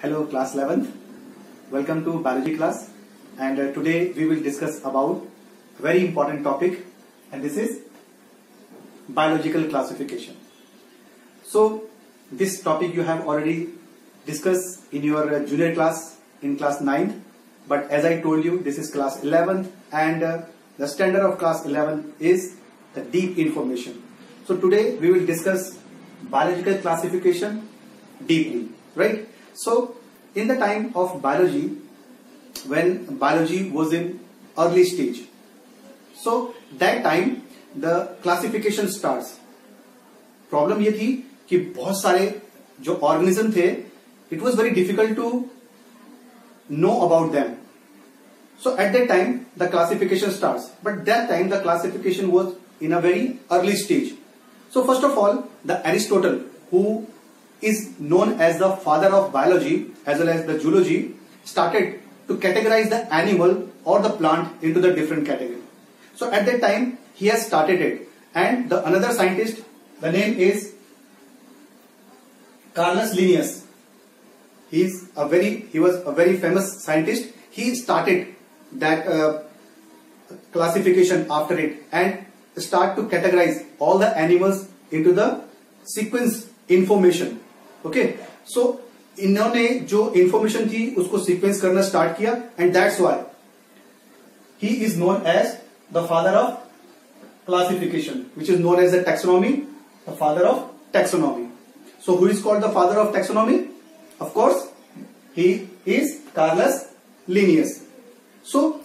Hello class 11th. Welcome to biology class and uh, today we will discuss about a very important topic and this is biological classification. So this topic you have already discussed in your uh, junior class in class 9th but as I told you this is class 11th and uh, the standard of class 11 is the deep information. So today we will discuss biological classification deeply, right? So in the time of biology, when biology was in early stage, so that time the classification starts. Problem ये थी कि बहुत सारे जो organism थे it was very difficult to know about them So at that time, the classification starts. But that time, the classification was in a very early stage. So first of all, the Aristotle, who is known as the father of biology as well as the zoology, started to categorize the animal or the plant into the different category. So at that time, he has started it. And the another scientist, the name is Carolus Linnaeus. He is a very, he was a very famous scientist. He started that uh, classification after it and start to categorize all the animals into the sequence information okay so इन्होंने जो information थी उसको sequence करना start किया and that's why he is known as the father of classification which is known as the taxonomy the father of taxonomy so who is called the father of taxonomy of course he is Carolus Linnaeus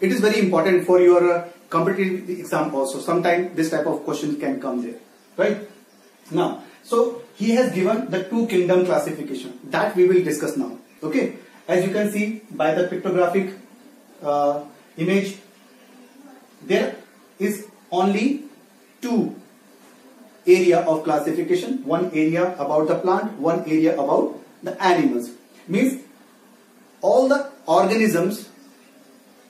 it is very important for your uh, competitive exam also. Sometimes this type of question can come there, right? Now, so he has given the two kingdom classification that we will discuss now. Okay, as you can see by the pictographic uh, image, there is only two area of classification. One area about the plant, one area about the animals. Means all the organisms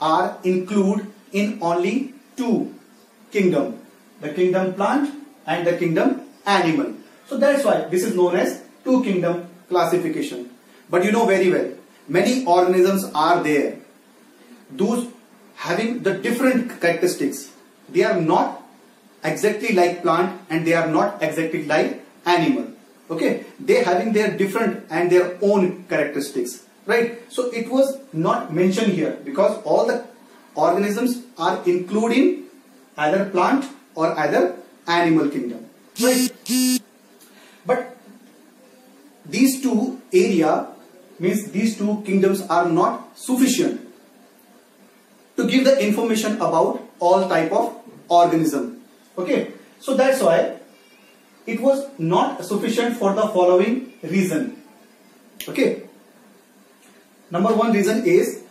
are included in only two kingdom the kingdom plant and the kingdom animal so that's why this is known as two kingdom classification. But you know very well many organisms are there. Those having the different characteristics they are not exactly like plant and they are not exactly like animal. Okay? They having their different and their own characteristics right? So it was not mentioned here because all the organisms are including either plant or either animal kingdom. Right but these two area means these two kingdoms are not sufficient to give the information about all type of organism. Okay? So that's why it was not sufficient for the following reason. Okay? Number one reason is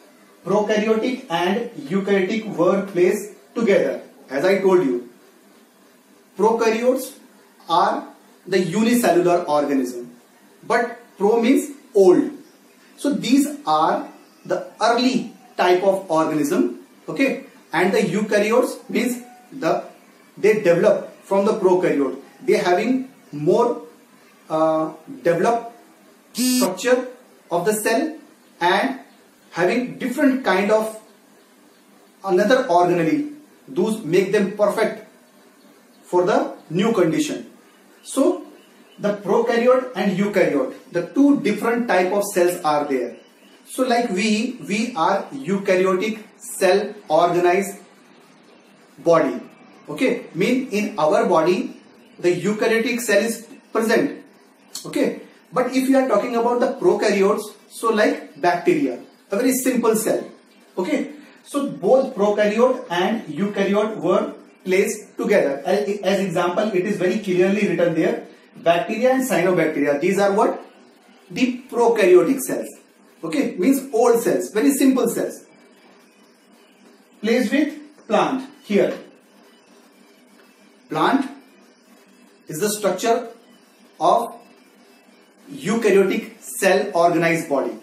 prokaryotic and eukaryotic were placed together. As I told you, prokaryotes are the unicellular organism, but pro means old. So these are the early type of organism, okay? And the eukaryotes means the they develop from the prokaryote. They having more uh, developed structure of the cell and having different kind of another organelle those make them perfect for the new condition so the prokaryote and eukaryote the two different type of cells are there so like we we are eukaryotic cell organized body okay mean in our body the eukaryotic cell is present okay but if you are talking about the prokaryotes so like bacteria, a very simple cell. Okay. So both prokaryote and eukaryote were placed together. As, example, it is very clearly written there. Bacteria and cyanobacteria. These are what? The prokaryotic cells. Okay. Means old cells. Very simple cells. Placed with plant here. Plant is the structure of eukaryotic cell organized body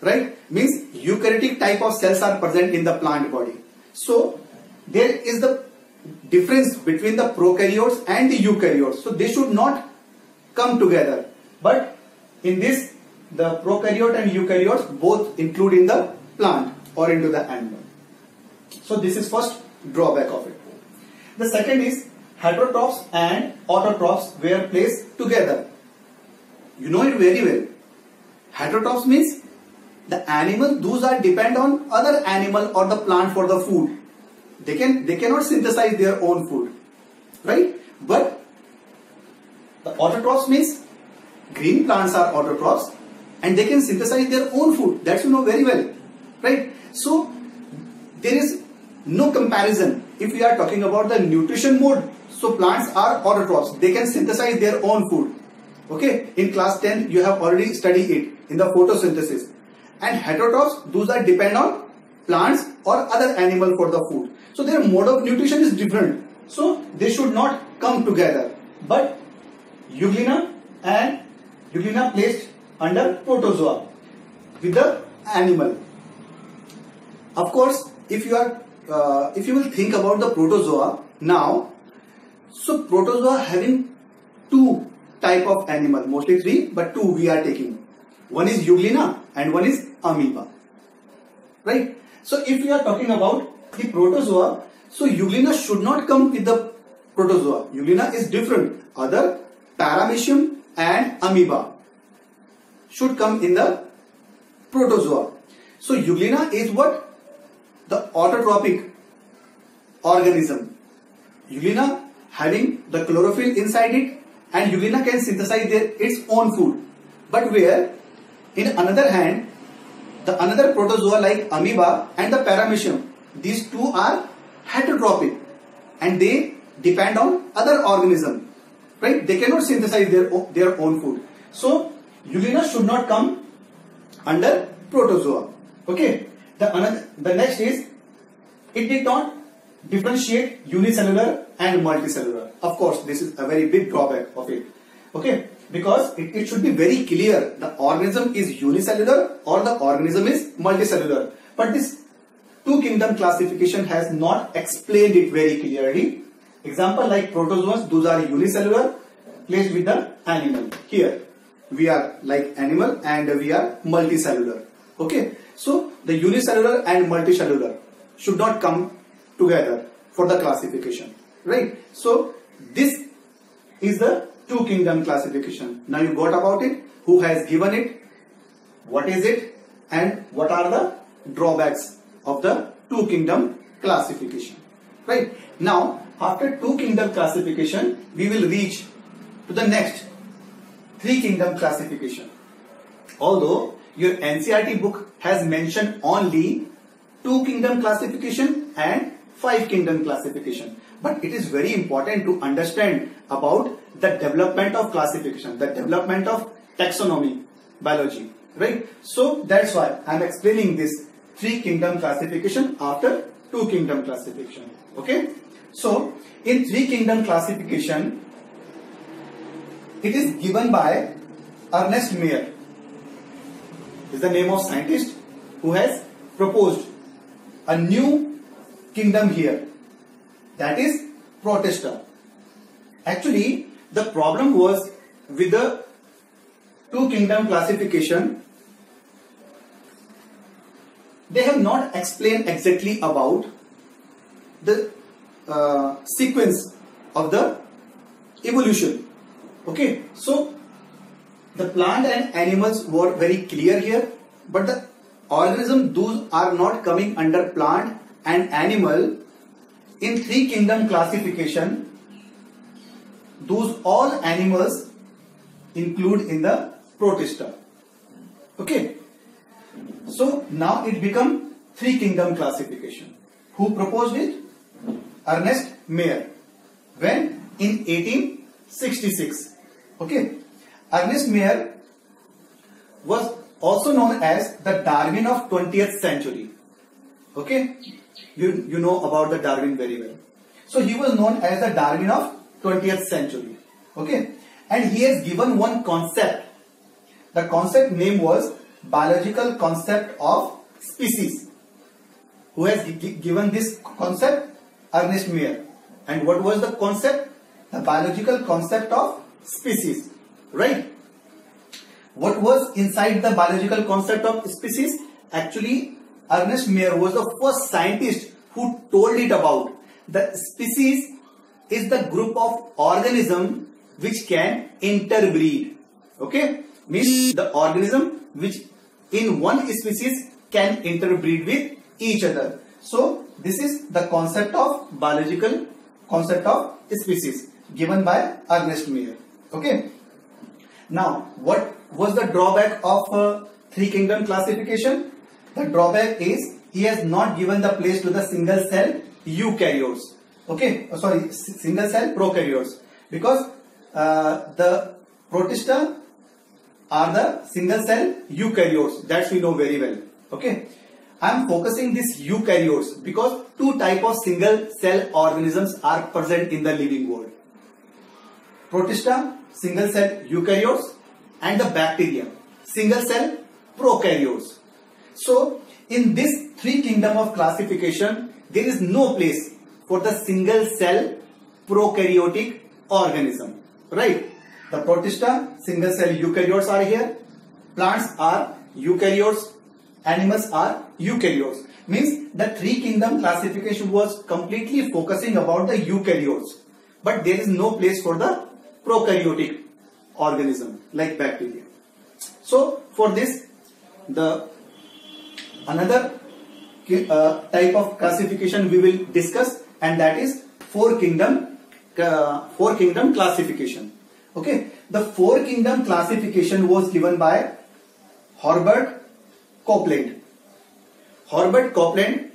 right means eukaryotic type of cells are present in the plant body so there is the difference between the prokaryotes and the eukaryotes so they should not come together but in this the prokaryote and eukaryotes both include in the plant or into the animal. So this is first drawback of it. The second is heterotrophs and autotrophs were placed together. You know it very well. Heterotrophs means the animal those are depend on other animal or the plant for the food. They can they cannot synthesize their own food, right? But autotrophs means green plants are autotrophs and they can synthesize their own food. That you know very well, right? So there is no comparison if we are talking about the nutrition mode. So plants are autotrophs. They can synthesize their own food. Okay, in class 10 you have already studied it in the photosynthesis. And heterotrophs, those are depend on plants or other animal for the food. So their mode of nutrition is different. So they should not come together. But Euglena and Euglena placed under protozoa with the animal. Of course, if you are uh, if you will think about the protozoa now, so protozoa having two type of animal, mostly three, but two we are taking. One is Euglena and one is amoeba. Right? So if we are talking about the protozoa, so Euglena should not come with the protozoa. Euglena is different. Other paramecium and amoeba should come in the protozoa. So Euglena is what? The autotrophic organism. Euglena having the chlorophyll inside it and Euglena can synthesize their, its own food. But where in another hand the another protozoa like amoeba and the paramecium these two are heterotrophic and they depend on other organism right they cannot synthesize their their own food so Euglena should not come under protozoa okay the another the next is it did not differentiate unicellular and multicellular. Of course, this is a very big drawback of it. Okay, because it, it should be very clear the organism is unicellular or the organism is multicellular. But this two kingdom classification has not explained it very clearly. Example like protozoans, those are unicellular placed with the animal. Here we are like animal and we are multicellular. Okay, so the unicellular and multicellular should not come together for the classification right so this is the two kingdom classification now you got about it who has given it what is it and what are the drawbacks of the two kingdom classification right now after two kingdom classification we will reach to the next three kingdom classification although your NCERT book has mentioned only two kingdom classification and five kingdom classification. But it is very important to understand about the development of classification, the development of taxonomy, biology, right? So that's why I'm explaining this three kingdom classification after two kingdom classification. Okay? So in three kingdom classification, it is given by Ernest Mayr. Is the name of scientist who has proposed a new kingdom here. That is Protista. Actually, the problem was with the two kingdom classification. They have not explained exactly about the uh, sequence of the evolution. Okay, so the plant and animals were very clear here, but the organism those are not coming under plant and animal. In three kingdom classification those all animals include in the protista. Okay so now it become three kingdom classification. Who proposed it ernest mayr when in 1866 okay ernest mayr was also known as the darwin of 20th century okay you, you know about the Darwin very well. So he was known as the Darwin of 20th century. Okay. And he has given one concept. The concept name was biological concept of species. Who has given this concept? Ernest Mayr. And what was the concept? The biological concept of species. Right? what was inside the biological concept of species? Actually, Ernest Mayr was the first scientist who told it about. The species is the group of organism which can interbreed. Okay? Means the organism which in one species can interbreed with each other. So this is the concept of biological concept of species given by Ernest Mayr. Okay. Now what was the drawback of uh, three kingdom classification? The drawback is he has not given the place to the single cell eukaryotes. Okay, oh, sorry, single cell prokaryotes because uh, the protista are the single cell eukaryotes that we know very well. Okay, I am focusing this eukaryotes because two type of single cell organisms are present in the living world. Protista, single cell eukaryotes and the bacteria, single cell prokaryotes. So in this three kingdom of classification, there is no place for the single cell prokaryotic organism, right? The protista, single cell eukaryotes are here. Plants are eukaryotes, animals are eukaryotes. Means the three kingdom classification was completely focusing about the eukaryotes. But there is no place for the prokaryotic organism like bacteria. So for this, the another uh, type of classification we will discuss and that is four kingdom uh, four kingdom classification okay the four kingdom classification was given by Herbert Copeland Herbert Copeland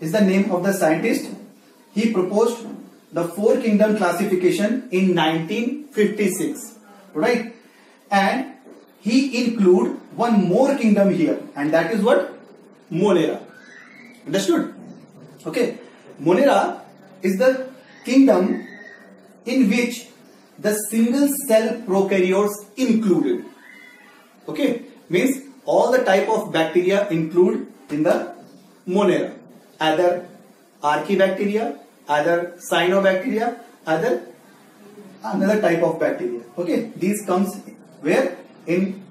is the name of the scientist he proposed the four kingdom classification in 1956 right and he include one more kingdom here and that is what Monera. Understood? Okay. Monera is the kingdom in which the single cell prokaryotes included. Okay. Means all the type of bacteria include in the Monera. Either archaebacteria, either cyanobacteria, either another type of bacteria. Okay. These comes where? In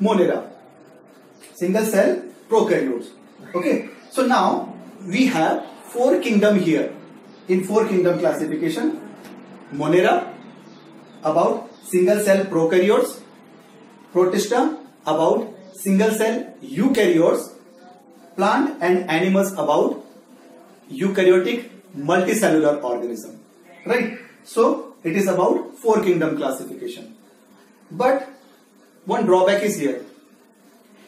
Monera. Single cell prokaryotes. Okay. So now we have four kingdom here in four kingdom classification. Monera about single cell prokaryotes. Protista about single cell eukaryotes. Plant and animals about eukaryotic multicellular organism. Right. So it is about four kingdom classification. But one drawback is here.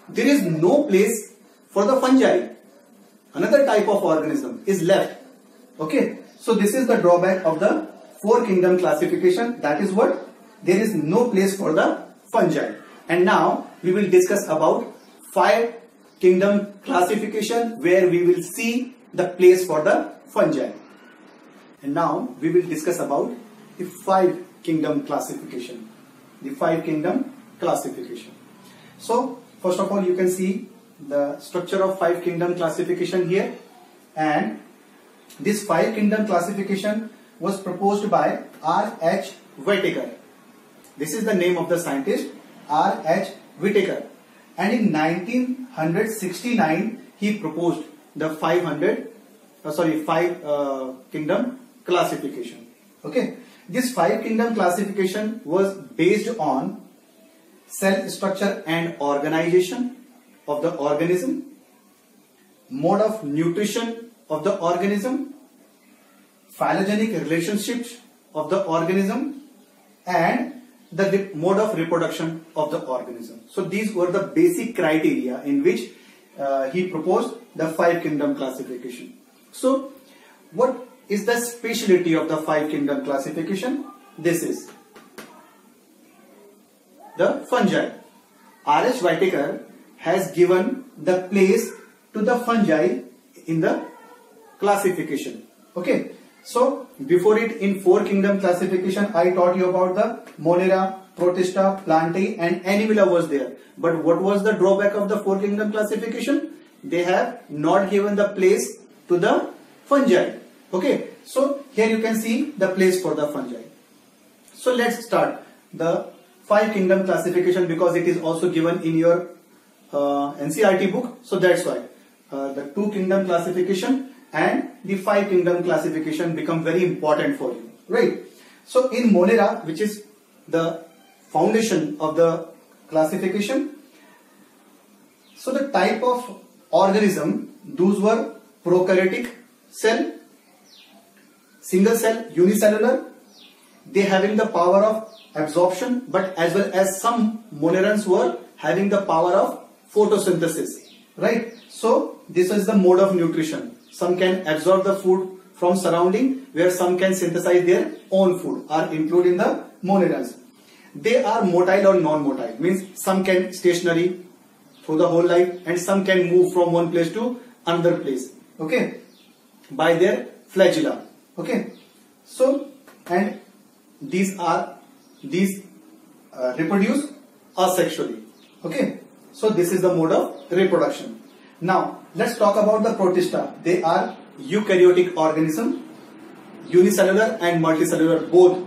There is no place for the fungi. Another type of organism is left. Okay. So this is the drawback of the four kingdom classification. That is what? There is no place for the fungi. And now we will discuss about five kingdom classification where we will see the place for the fungi. And now we will discuss about the five kingdom classification. The five kingdom classification. So first of all you can see the structure of five kingdom classification here and this five kingdom classification was proposed by R. H. Whittaker. This is the name of the scientist R. H. Whittaker. And in 1969 he proposed the 500 uh, sorry five uh, kingdom classification. Okay? This five kingdom classification was based on cell structure and organization of the organism, mode of nutrition of the organism, phylogenetic relationships of the organism and the mode of reproduction of the organism. So these were the basic criteria in which uh, he proposed the five kingdom classification. So what is the speciality of the five kingdom classification? This is the fungi. R.H. Whittaker has given the place to the fungi in the classification. Okay. So before it in four kingdom classification I taught you about the Monera, Protista, Plantae and Animalia was there. But what was the drawback of the four kingdom classification? They have not given the place to the fungi. Okay. So here you can see the place for the fungi. So let's start the five kingdom classification because it is also given in your uh, NCERT book. So that's why uh, the two kingdom classification and the five kingdom classification become very important for you, right? So in Monera, which is the foundation of the classification, so the type of organism, those were prokaryotic cell, single cell, unicellular, they having the power of absorption but as well as some monerans were having the power of photosynthesis right so this is the mode of nutrition some can absorb the food from surrounding where some can synthesize their own food are included in the monerans they are motile or non-motile means some can stationary through the whole life and some can move from one place to another place okay? By their flagella okay? So and these are these uh, reproduce asexually okay? So this is the mode of reproduction. Now let's talk about the protista. They are eukaryotic organism unicellular and multicellular. Both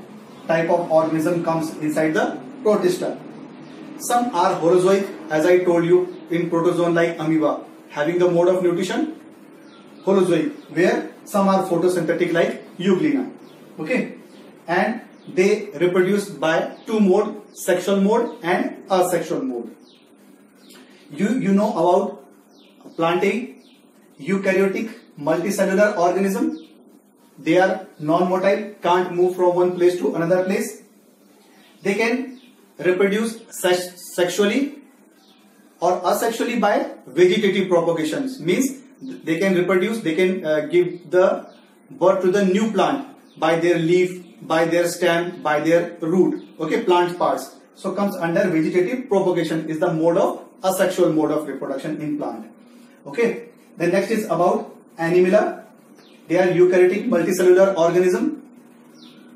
type of organism comes inside the protista. Some are holozoic as i told you in protozoan like amoeba having the mode of nutrition holozoic where some are photosynthetic like euglena. Okay? And they reproduce by two mode, sexual mode and asexual mode. You, you know about plantae, eukaryotic multicellular organism. They are non-motile, can't move from one place to another place. They can reproduce sexually or asexually by vegetative propagations. Means they can reproduce, they can uh, give the birth to the new plant by their leaf by their stem, by their root, okay, plant parts. So comes under vegetative propagation is the mode of asexual mode of reproduction in plant. Okay. The next is about Animalia. They are eukaryotic multicellular organism.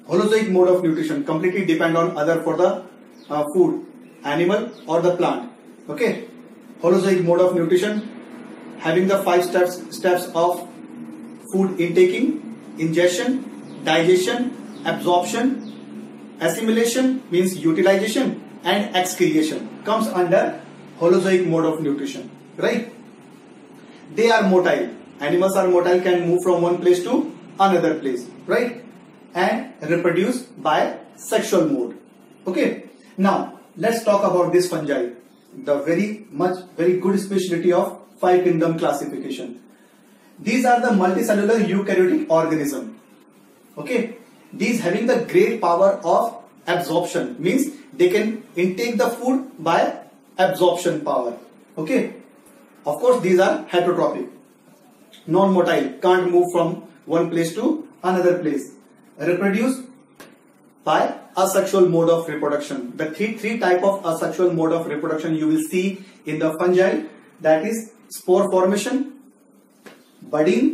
Holozoic mode of nutrition completely depend on other for the uh, food, animal or the plant. Okay. Holozoic mode of nutrition having the five steps steps of food intaking, ingestion, digestion, absorption, assimilation means utilization and excretion comes under holozoic mode of nutrition, right? They are motile. Animals are motile, can move from one place to another place, right? And reproduce by sexual mode. Okay. Now, let's talk about this fungi. The very much, very good specialty of five kingdom classification. These are the multicellular eukaryotic organism. Okay these having the great power of absorption means they can intake the food by absorption power okay of course these are heterotrophic non-motile can't move from one place to another place reproduce by asexual mode of reproduction the three three type of asexual mode of reproduction you will see in the fungi that is spore formation budding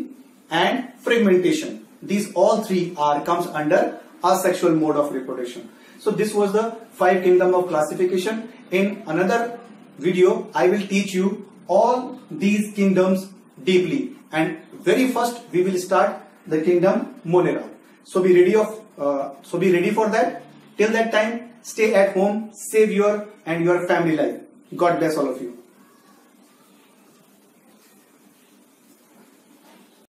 and fragmentation these all three are comes under asexual mode of reproduction. So this was the five kingdom of classification. In another video, I will teach you all these kingdoms deeply. And very first, we will start the kingdom Monera. So be ready of, uh, so be ready for that. Till that time, stay at home, save your and your family life. God bless all of you.